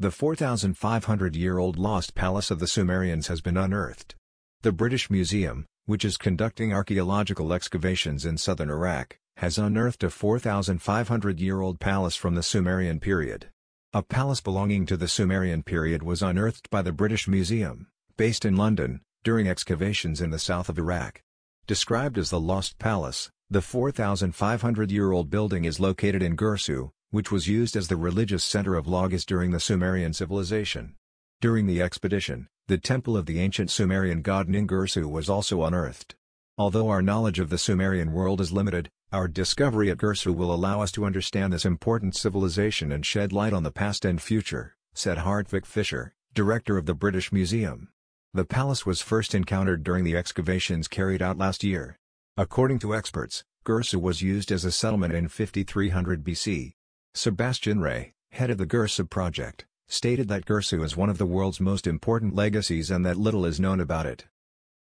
The 4,500-year-old lost palace of the Sumerians has been unearthed. The British Museum, which is conducting archaeological excavations in southern Iraq, has unearthed a 4,500-year-old palace from the Sumerian period. A palace belonging to the Sumerian period was unearthed by the British Museum, based in London, during excavations in the south of Iraq. Described as the Lost Palace, the 4,500-year-old building is located in Girsu, which was used as the religious center of Lagash during the Sumerian civilization. During the expedition, the temple of the ancient Sumerian god Ningirsu was also unearthed. Although our knowledge of the Sumerian world is limited, our discovery at Girsu will allow us to understand this important civilization and shed light on the past and future, said Hartwig Fischer, director of the British Museum. The palace was first encountered during the excavations carried out last year. According to experts, Girsu was used as a settlement in 5300 BC. Sebastian Ray, head of the Girsu project, stated that Girsu is one of the world's most important legacies and that little is known about it.